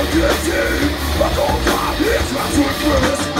Odjeździ, a to ma jest na zły wpływ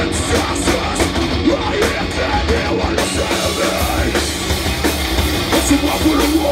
I am the one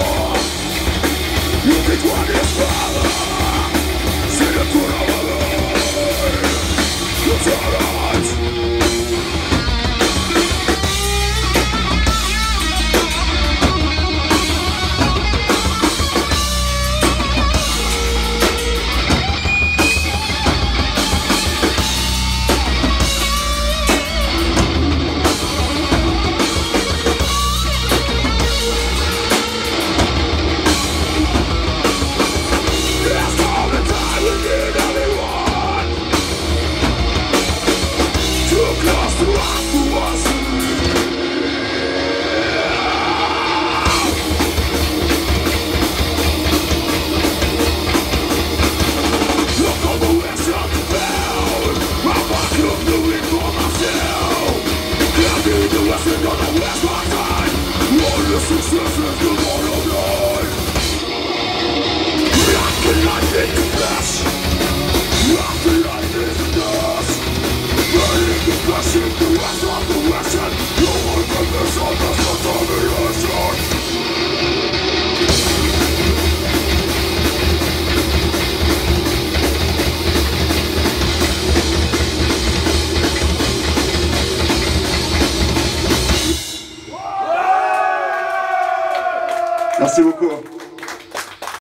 Merci beaucoup.